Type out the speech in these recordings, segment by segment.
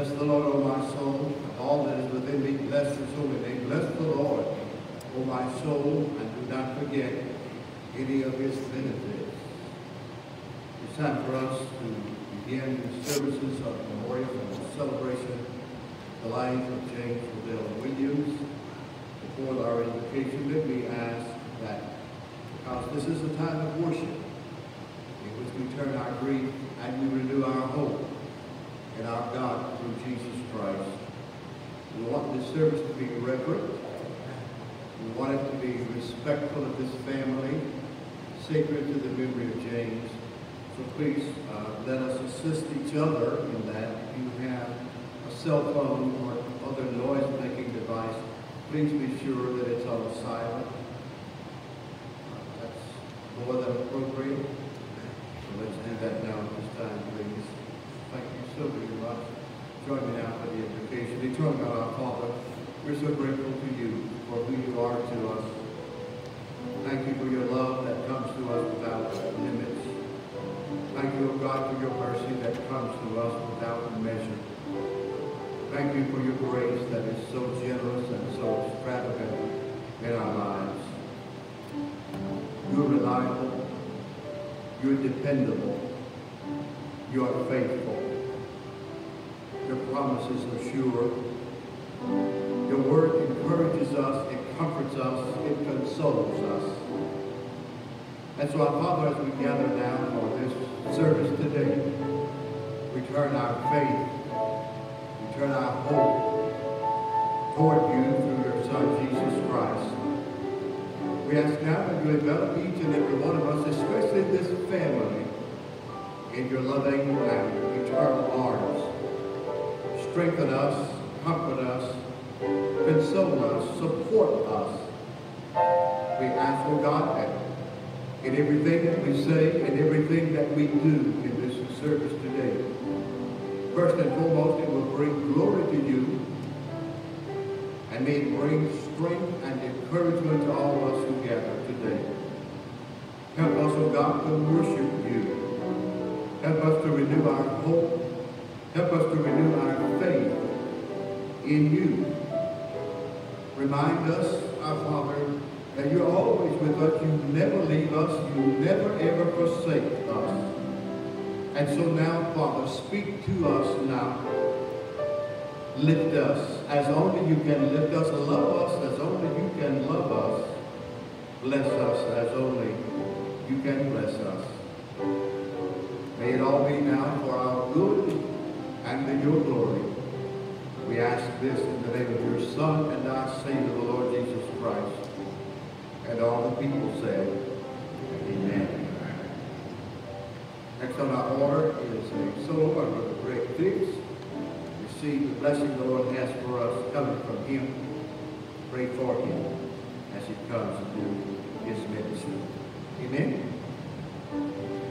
Bless the Lord, O my soul, and all that is within me. Bless his holy name. Bless the Lord, O my soul, and do not forget any of his benefits. It's time for us to begin the services of memorial and celebration the life of James Odell Williams. Before our invocation, let me ask that, because this is a time of worship, in which we turn our grief and we renew our hope in our God through Jesus Christ. We want this service to be reverent. We want it to be respectful of this family, sacred to the memory of James. So please uh, let us assist each other in that. If you have a cell phone or other noise-making device, please be sure that it's on silent. Uh, that's more than appropriate. So let's do that now at this time, please. Thank you so very much. Join me now for the invocation. Eternal God, our Father, we're so grateful to you for who you are to us. Thank you for your love that comes to us without limits. Thank you, O God, for your mercy that comes to us without measure. Thank you for your grace that is so generous and so extravagant in our lives. You're reliable. You're dependable. You are faithful. Promises are sure. Your word encourages us, it comforts us, it consoles us. And so, our Father, as we gather now for this service today, we turn our faith, we turn our hope toward you through your Son, Jesus Christ. We ask now that you envelop each and every one of us, especially this family, in your loving and eternal arms. Strengthen us, comfort us, console us, support us. We ask, for God, that in everything that we say and everything that we do in this service today, first and foremost, it will bring glory to you, and may it bring strength and encouragement to all of us who gather today. Help us, oh God, to worship you. Help us to renew our hope. Help us to renew our faith in you. Remind us, our Father, that you're always with us. You never leave us. You never ever forsake us. And so now, Father, speak to us now. Lift us as only you can lift us. Love us as only you can love us. Bless us as only you can bless us. May it all be now for our good and for your glory. We ask this in the name of your Son and our Savior, the Lord Jesus Christ. And all the people said, Amen. Next on our order is a solo by Brother Greg Diggs. Receive the blessing the Lord has for us coming from him. Pray for him as he comes to do his ministry. Amen.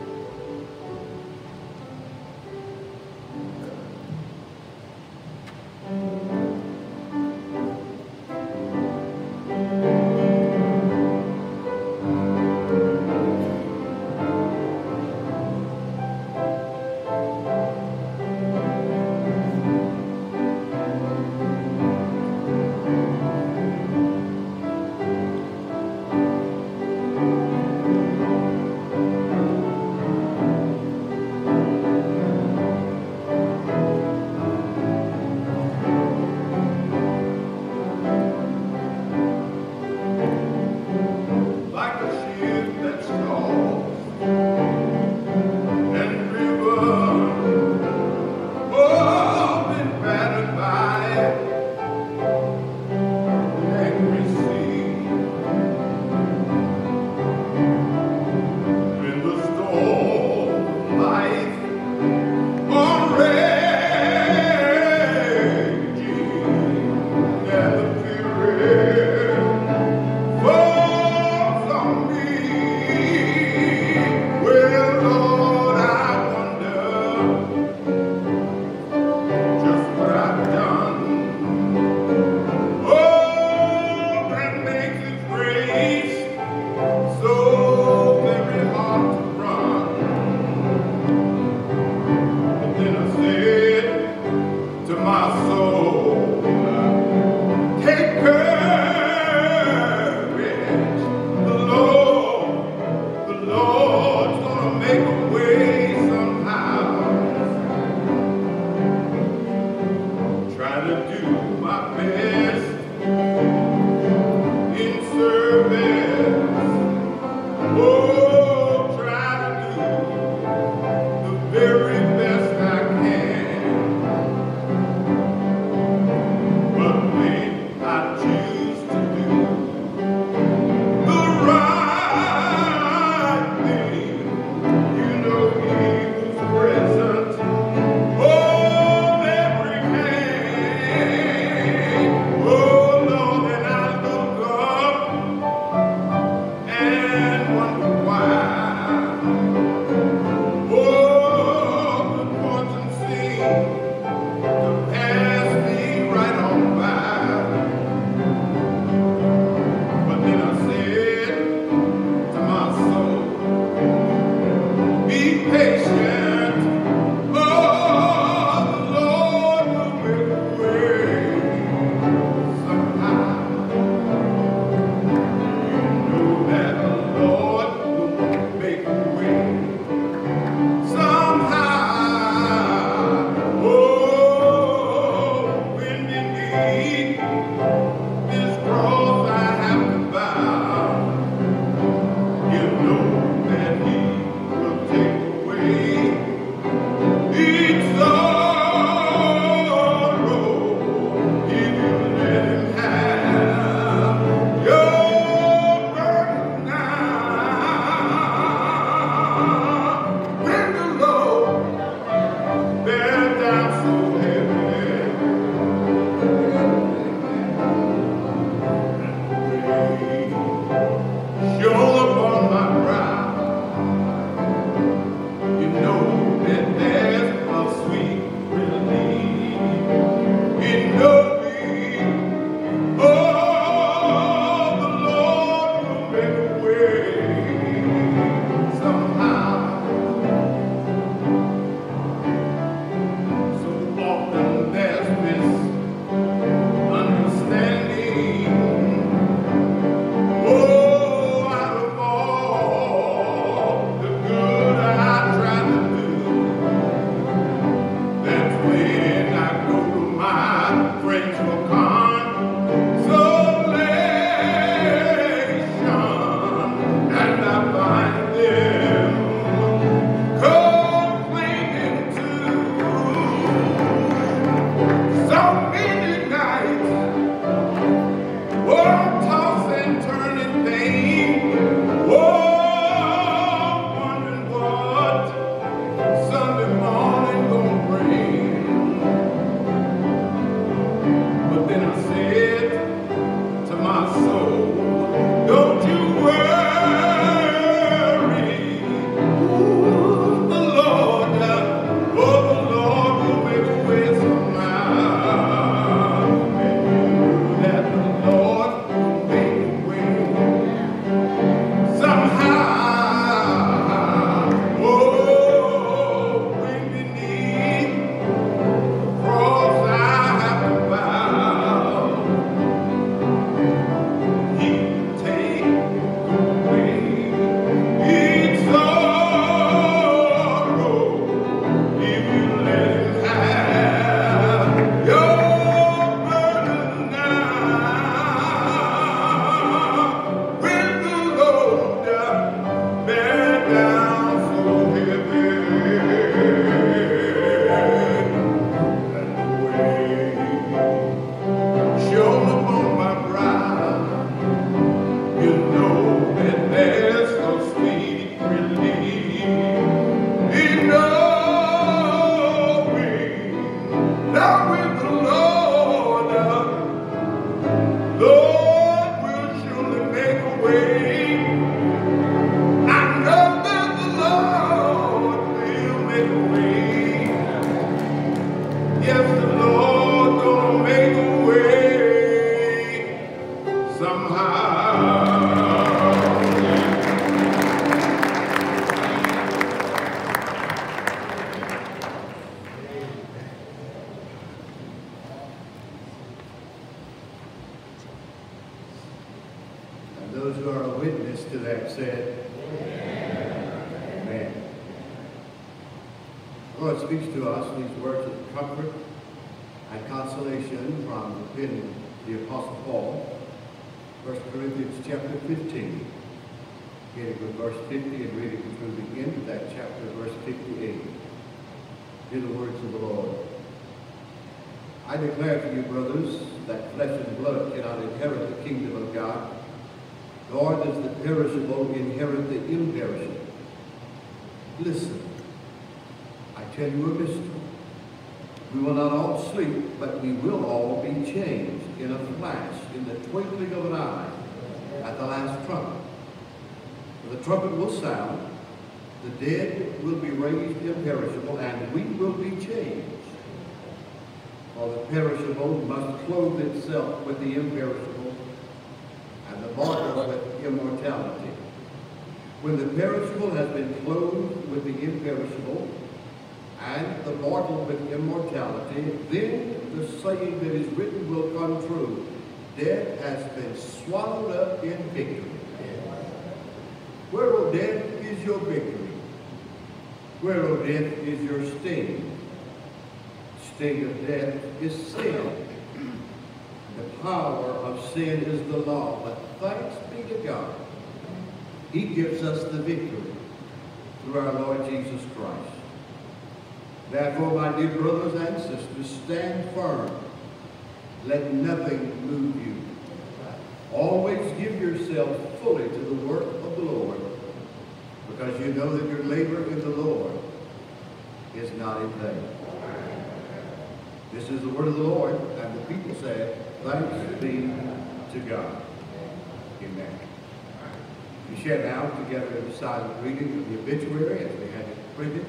1 Corinthians chapter 15. Beginning with verse 50 and reading through the end of that chapter, verse 58. Hear the words of the Lord. I declare to you, brothers, that flesh and blood cannot inherit the kingdom of God, nor does the perishable inherit the imperishable. Listen, I tell you a mystery. We will not all sleep, but we will all be changed in a flash in the twinkling of an eye at the last trumpet. For the trumpet will sound, the dead will be raised imperishable, and we will be changed. For the perishable must clothe itself with the imperishable, and the mortal with immortality. When the perishable has been clothed with the imperishable, and the mortal with immortality, then the saying that is written will come true. Death has been swallowed up in victory. Where, O death, is your victory? Where, O death, is your sting? Sting of death is sin. The power of sin is the law. But thanks be to God. He gives us the victory through our Lord Jesus Christ. Therefore, my dear brothers and sisters, stand firm. Let nothing move you. Always give yourself fully to the work of the Lord, because you know that your labor in the Lord is not in vain. This is the word of the Lord, and the people said, Thanks be to God. Amen. We share now together the silent reading of the obituary as we had it printed.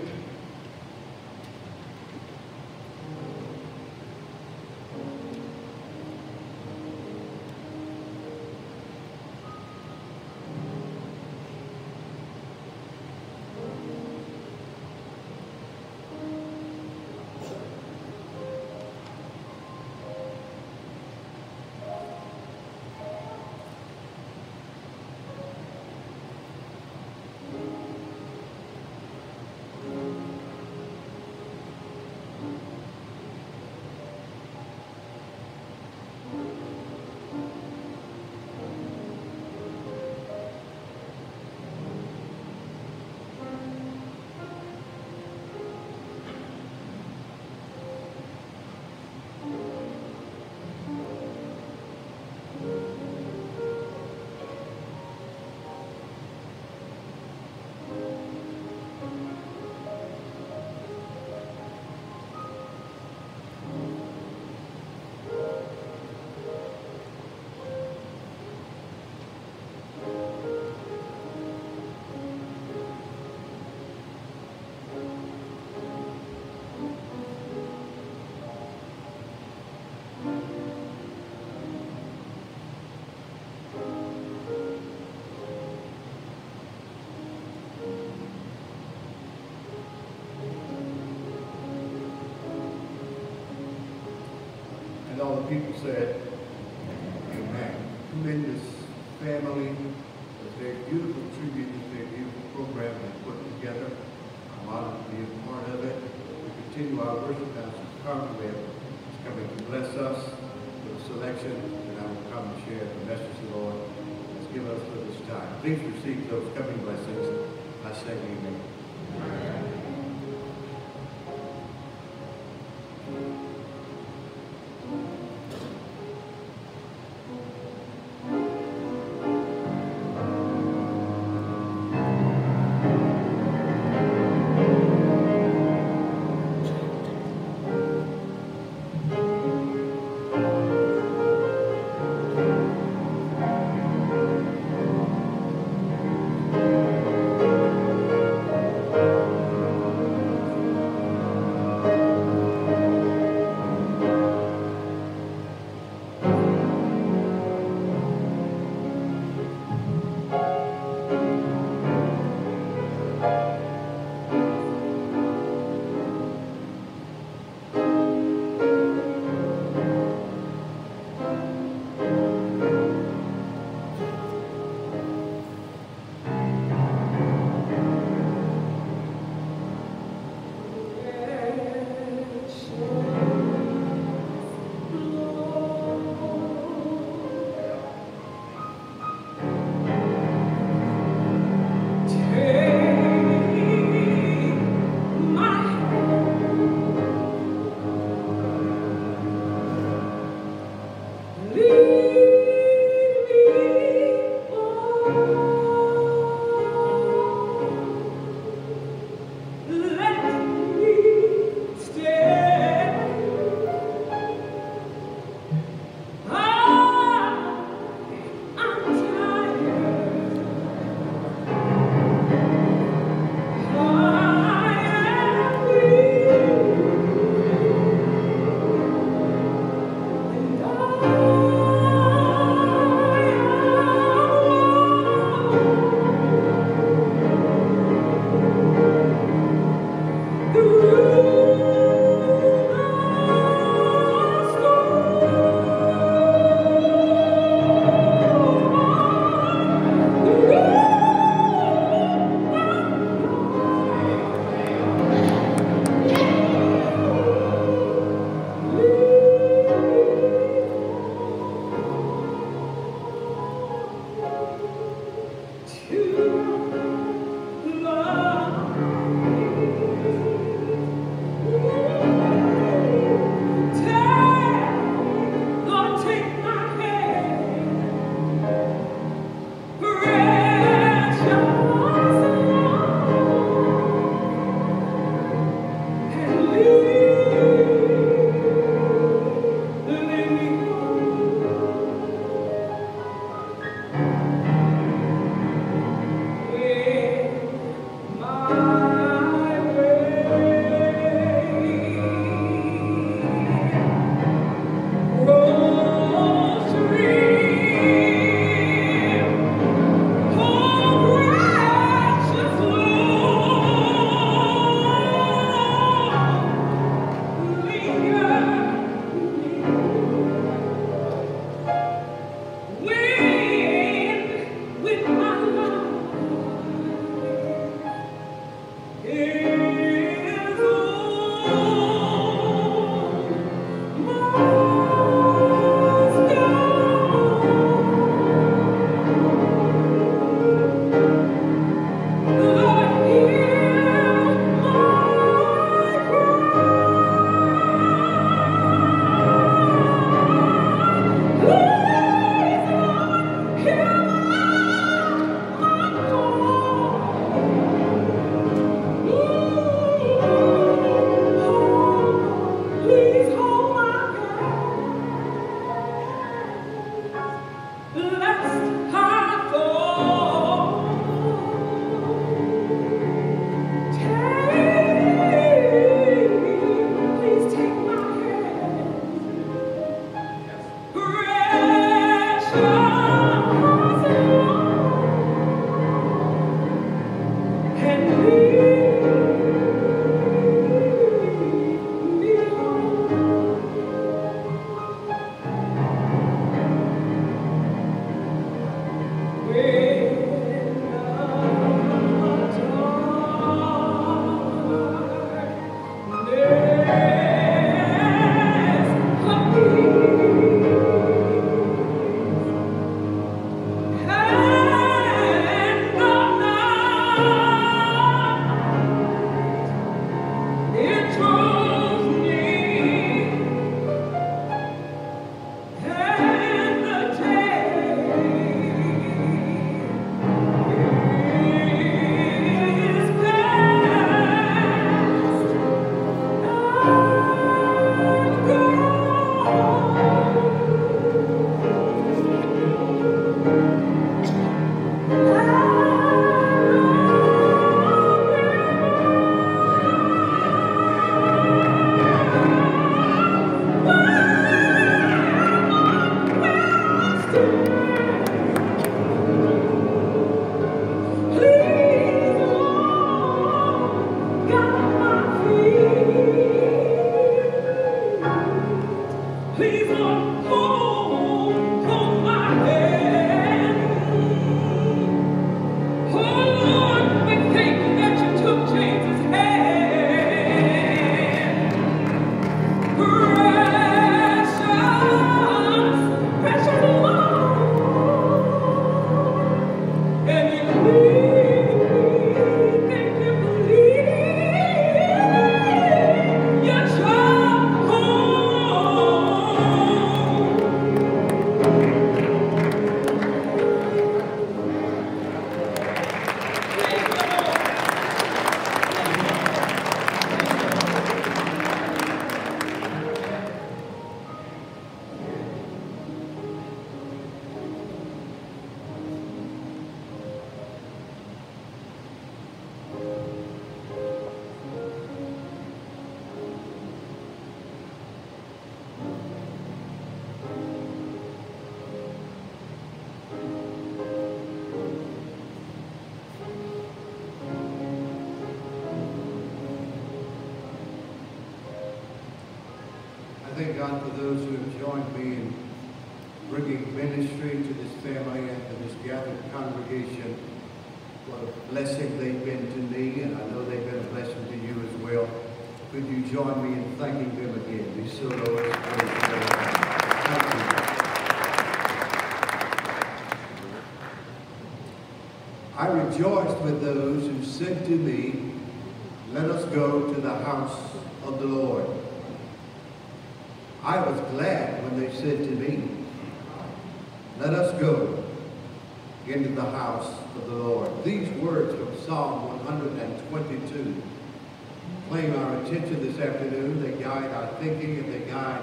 All the people said, Amen. Tremendous family. A very beautiful tribute, a very beautiful program they put together. I'm honored to be a part of it. We continue our worship. Sister Carmen is coming to bless us with a selection, and I will come and share the message of the Lord has given us for this time. Please receive those coming blessings. I say amen. Thank thank God for those who have joined me in bringing ministry to this family and to this gathered congregation. What a blessing they've been to me, and I know they've been a blessing to you as well. Could you join me in thanking them again? Be so you. I rejoiced with those who said to me, Let us go to the house of the Lord. I was glad when they said to me, let us go into the house of the Lord. These words from Psalm 122 claim our attention this afternoon. They guide our thinking and they guide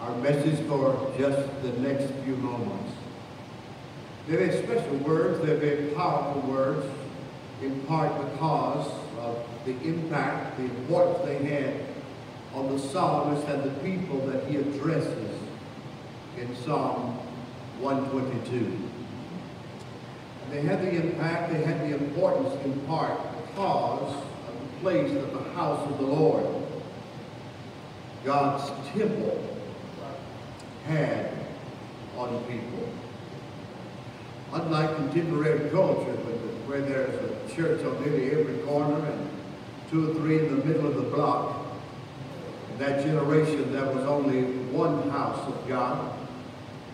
our message for just the next few moments. They're very special words. They're very powerful words, in part because of the impact, the importance they had on the psalmist and the people that he addresses in Psalm 122. And they had the impact, they had the importance in part because of the place of the house of the Lord. God's temple had on people. Unlike contemporary culture, where there's a church on nearly every corner and two or three in the middle of the block. That generation, there was only one house of God.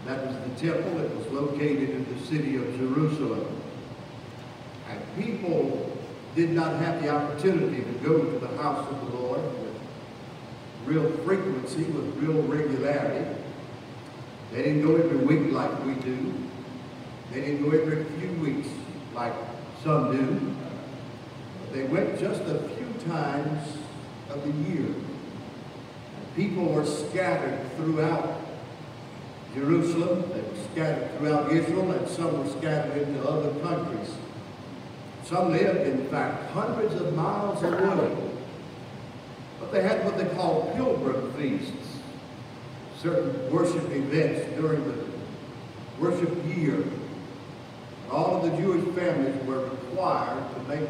That was the temple. It was located in the city of Jerusalem. And people did not have the opportunity to go to the house of the Lord with real frequency, with real regularity. They didn't go every week like we do. They didn't go every few weeks like some do. They went just a few times of the year. People were scattered throughout Jerusalem. They were scattered throughout Israel, and some were scattered into other countries. Some lived, in fact, hundreds of miles away. But they had what they called pilgrim feasts, certain worship events during the worship year. All of the Jewish families were required to make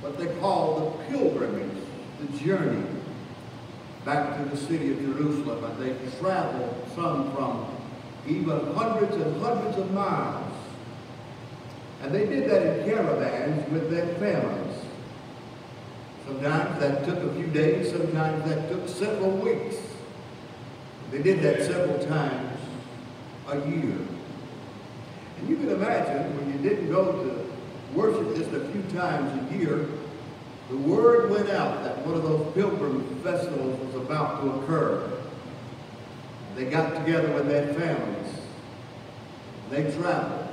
what they call the pilgrimage, the journey back to the city of Jerusalem. And they traveled some from even hundreds and hundreds of miles and they did that in caravans with their families. Sometimes that took a few days, sometimes that took several weeks. They did that several times a year. And you can imagine when you didn't go to worship just a few times a year, the word went out that one of those pilgrim festivals was about to occur. They got together with their families. They traveled.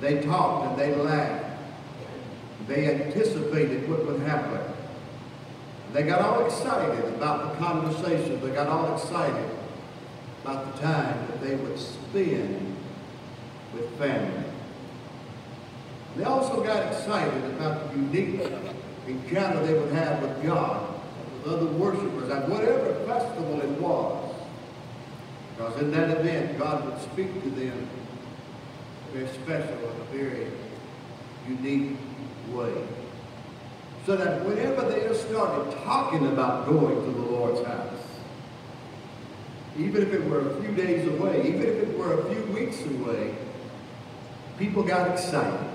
They talked and they laughed. They anticipated what would happen. They got all excited about the conversation. They got all excited about the time that they would spend with family. They also got excited about the unique encounter they would have with God, with other worshipers, at whatever festival it was. Because in that event, God would speak to them in very special and a very unique way. So that whenever they started talking about going to the Lord's house, even if it were a few days away, even if it were a few weeks away, people got excited.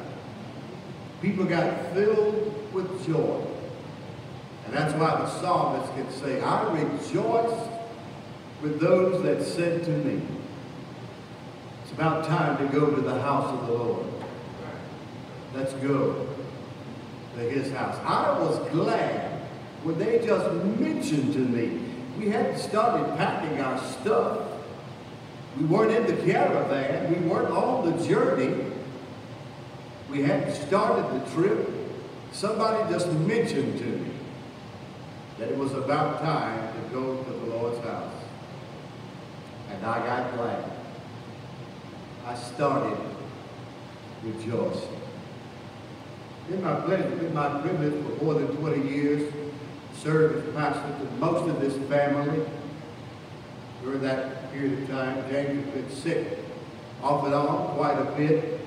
People got filled with joy. And that's why the psalmist can say, I rejoiced with those that said to me, it's about time to go to the house of the Lord. Let's go to his house. I was glad when they just mentioned to me. We hadn't started packing our stuff. We weren't in the caravan. We weren't on the journey. We hadn't started the trip. Somebody just mentioned to me that it was about time to go to the Lord's house. And I got glad. I started rejoicing. In my pleasure, in my privilege for more than 20 years, served as pastor to most of this family. During that period of time, James has been sick off and on quite a bit.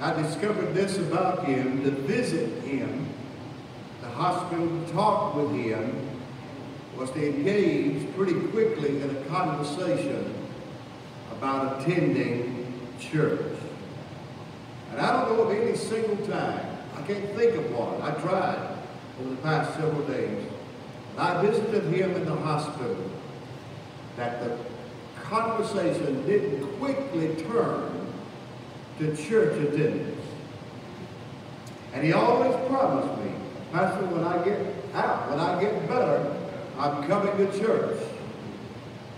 I discovered this about him, to visit him, the hospital, to talk with him, was to engage pretty quickly in a conversation about attending church. And I don't know of any single time, I can't think of one, I tried over the past several days, I visited him in the hospital, that the conversation didn't quickly turn to church attendance. And he always promised me, Pastor, when I get out, when I get better, I'm coming to church.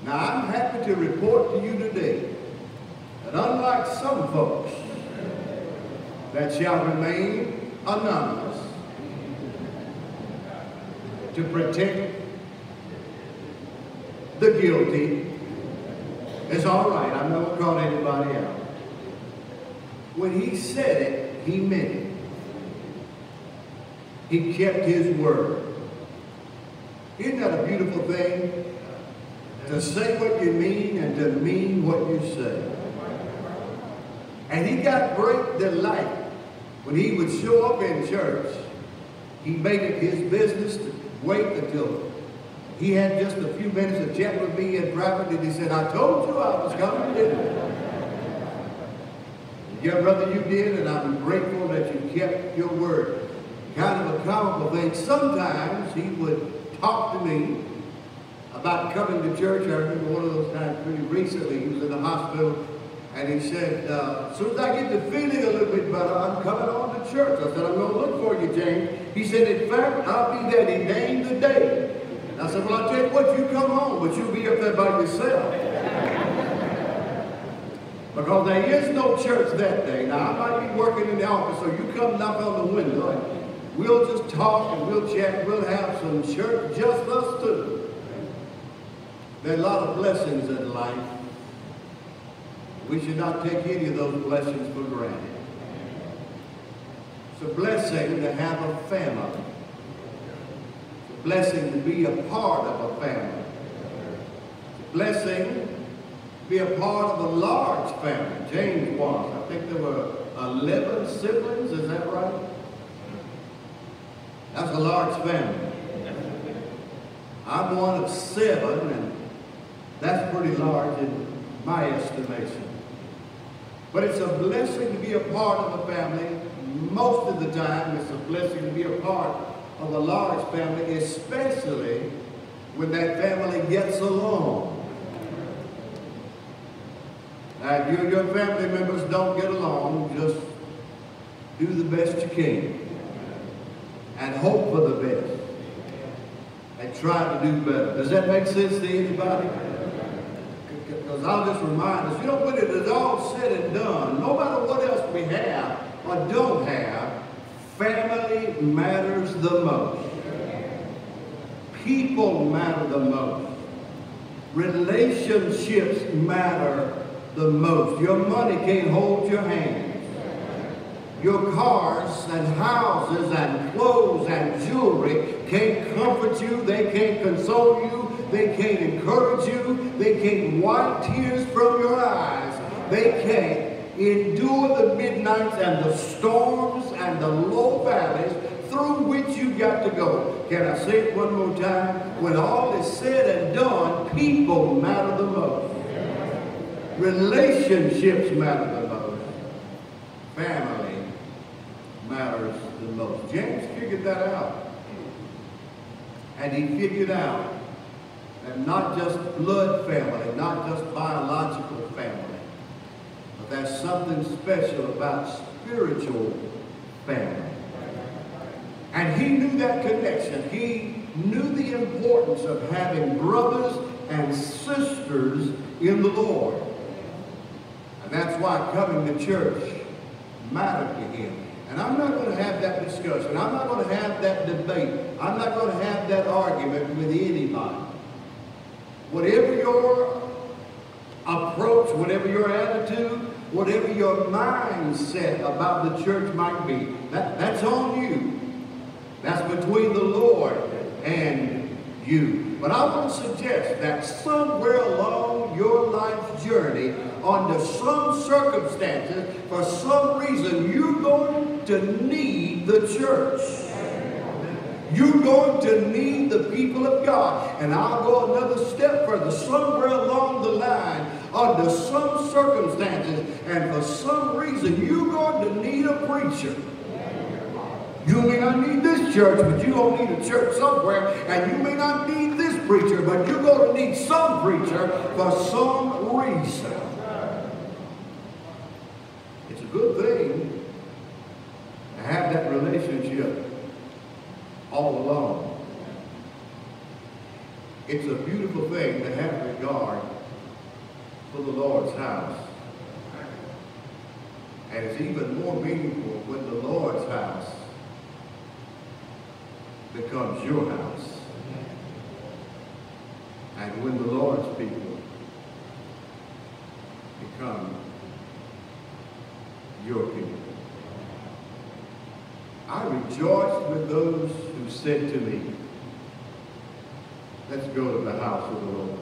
Now, I'm happy to report to you today and unlike some folks that shall remain anonymous to protect the guilty, it's all right. I'm not going to anybody out. When he said it, he meant it. He kept his word. Isn't that a beautiful thing? To say what you mean and to mean what you say. And he got great delight when he would show up in church. He made it his business to wait until he had just a few minutes of chat with me in private, and he said, I told you I was coming, didn't? Yeah, brother, you did, and I'm grateful that you kept your word. kind of a comical thing. Sometimes he would talk to me about coming to church. I remember one of those times pretty recently. He was in the hospital, and he said, uh, as soon as I get to feeling a little bit better, I'm coming on to church. I said, I'm going to look for you, James. He said, in fact, I'll be there. He named the day. I said, well, I'll tell you what, you come on, but you'll be up there by yourself. Because there is no church that day. Now, I might be working in the office, so you come knock on the window, and we'll just talk, and we'll chat, we'll have some church, just us two. There are a lot of blessings in life. We should not take any of those blessings for granted. It's a blessing to have a family It's a blessing to be a part of a family. Blessing to be a part of a large family. James was. I think there were 11 siblings, is that right? That's a large family. I'm one of seven, and that's pretty large in my estimation. But it's a blessing to be a part of a family. Most of the time, it's a blessing to be a part of a large family, especially when that family gets along. Now, if you and your family members don't get along, just do the best you can. And hope for the best. And try to do better. Does that make sense to anybody? Because I'll just remind us, you know, when it is all said and done, no matter what else we have or don't have, Family matters the most. People matter the most. Relationships matter the most. Your money can't hold your hands. Your cars and houses and clothes and jewelry can't comfort you. They can't console you. They can't encourage you. They can't wipe tears from your eyes. They can't endure the midnights and the storms and the low valleys through which you've got to go. Can I say it one more time? When all is said and done, people matter the most. Relationships matter the most. Family matters the most. James figured that out. And he figured out that not just blood family, not just biological family, but there's something special about spiritual family. And he knew that connection. He knew the importance of having brothers and sisters in the Lord. That's why coming to church mattered to him. And I'm not going to have that discussion. I'm not going to have that debate. I'm not going to have that argument with anybody. Whatever your approach, whatever your attitude, whatever your mindset about the church might be, that, that's on you. That's between the Lord and you. But I want to suggest that somewhere along your life's journey, under some circumstances, for some reason, you're going to need the church. You're going to need the people of God. And I'll go another step further. Somewhere along the line, under some circumstances, and for some reason, you're going to need a preacher. You may not need this church, but you're going to need a church somewhere. And you may not need this preacher, but you're going to need some preacher for some reason. It's a good thing to have that relationship all along. It's a beautiful thing to have regard for the Lord's house. And it's even more meaningful when the Lord's house becomes your house. And when the Lord's people become your people. I rejoiced with those who said to me, let's go to the house of the Lord.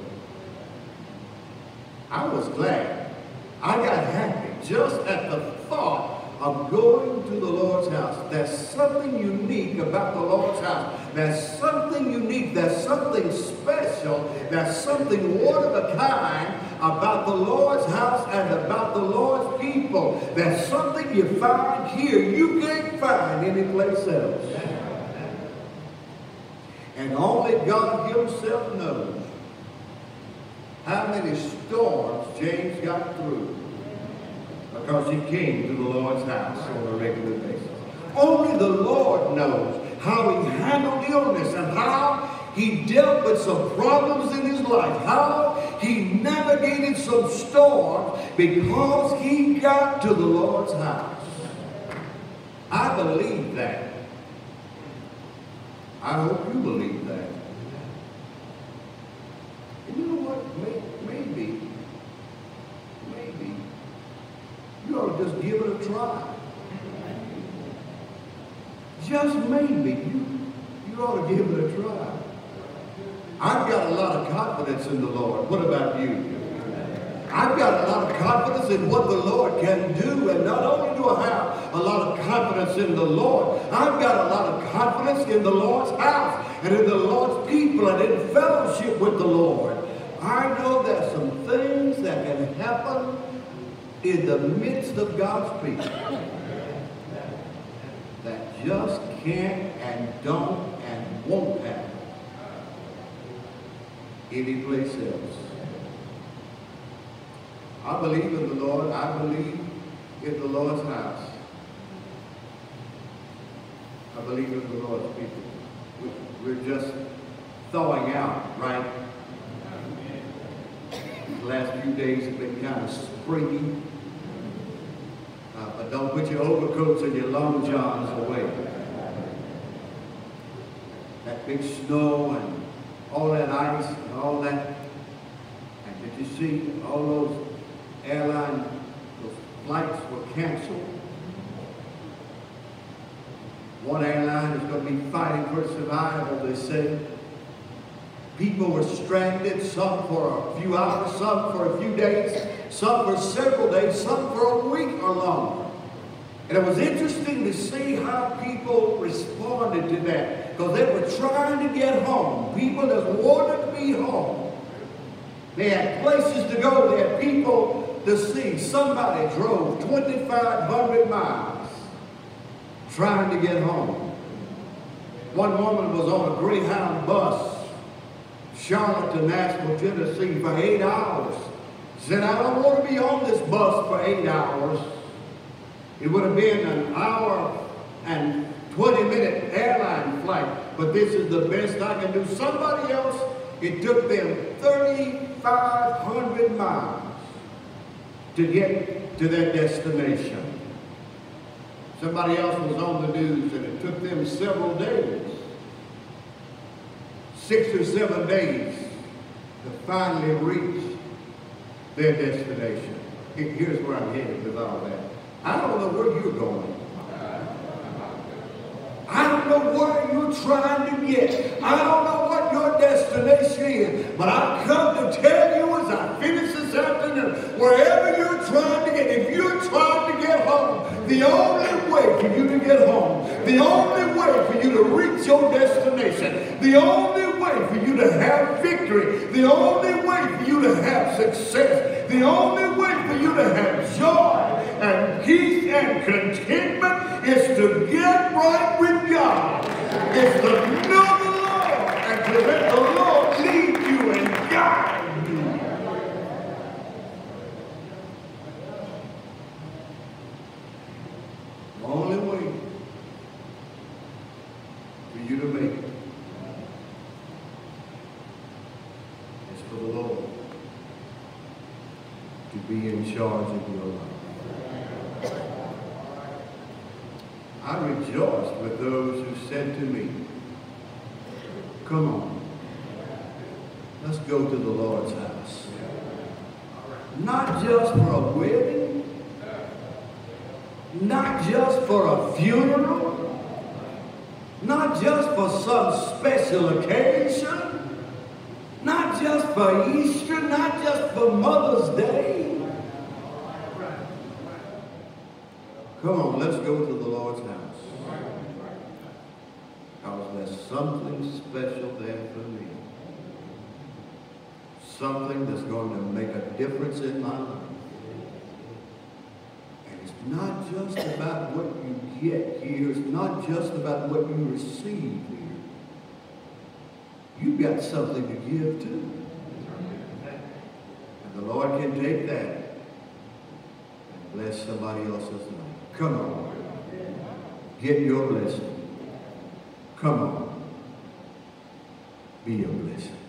I was glad. I got happy just at the thought of going to the Lord's house. There's something unique about the Lord's house. There's something unique. There's something special. There's something one of a kind about the Lord's house and about the Lord's people. There's something you find here you can't find anyplace else. And only God himself knows how many storms James got through because he came to the Lord's house on a regular basis. Only the Lord knows how he handled illness and how he dealt with some problems in his life, how he navigated some storms because he got to the Lord's house. I believe that. I hope you believe that. And you know what? Maybe, maybe, you ought to just give it a try. Just maybe, you, you ought to give it a try. I've got a lot of confidence in the Lord. What about you? I've got a lot of confidence in what the Lord can do. And not only do I have a lot of confidence in the Lord, I've got a lot of confidence in the Lord's house and in the Lord's people and in fellowship with the Lord. I know there's some things that can happen in the midst of God's people that just can't and don't and won't happen any place else. I believe in the Lord. I believe in the Lord's house. I believe in the Lord's people. We're just thawing out, right? The last few days have been kind of springy. Don't put your overcoats and your long johns away. That big snow and all that ice and all that. And did you see all those airline those flights were canceled? One airline is going to be fighting for survival, they say. People were stranded, some for a few hours, some for a few days, some for several days, some for a week or longer. And it was interesting to see how people responded to that because they were trying to get home. People just wanted to be home. They had places to go. They had people to see. Somebody drove 2,500 miles trying to get home. One woman was on a Greyhound bus, Charlotte to Nashville, Tennessee, for eight hours. Said, I don't want to be on this bus for eight hours. It would have been an hour and 20 minute airline flight, but this is the best I can do. Somebody else, it took them 3,500 miles to get to their destination. Somebody else was on the news and it took them several days, six or seven days, to finally reach their destination. Here's where I'm headed with all that. I don't know where you're going. I don't know where you're trying to get. I don't know what your destination is. But I come to tell you as I finish this afternoon, wherever you're trying to get, if you're trying to the only way for you to get home, the only way for you to reach your destination, the only way for you to have victory, the only way for you to have success, the only way for you to have joy and peace and contentment is to get right with God. It's to know the Lord and to let the Lord lead you and guide you. The only way for you to make it is for the Lord to your life. I rejoiced with those who said to me, Come on, let's go to the Lord's house. Not just for a wedding, not just for a funeral, not just for some special occasion, not just for Easter, not just for Mother's Day. Come on, let's go to the Lord's house. Because there's something special there for me. something that's going to make a difference in my life. And it's not just about what you get here. It's not just about what you receive here. You've got something to give too. And the Lord can take that and bless somebody else's life. Come on. Get your blessing. Come on. Be a blessing.